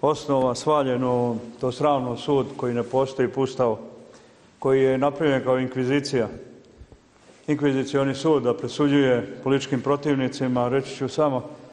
osnova svaljeno to sravno sud koji ne postoji pustao, koji je napravljen kao inkvizicija, inkvizicioni sud da presuđuje političkim protivnicima reći ću samo.